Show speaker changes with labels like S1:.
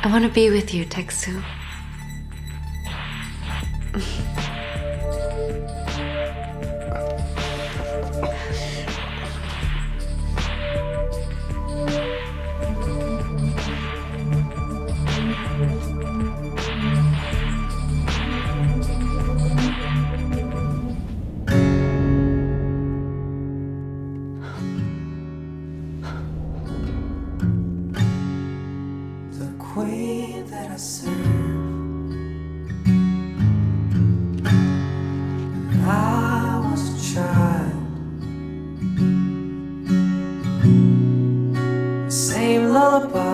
S1: I want to be with you, Teksu.
S2: Queen that I serve. I was a child. The same lullaby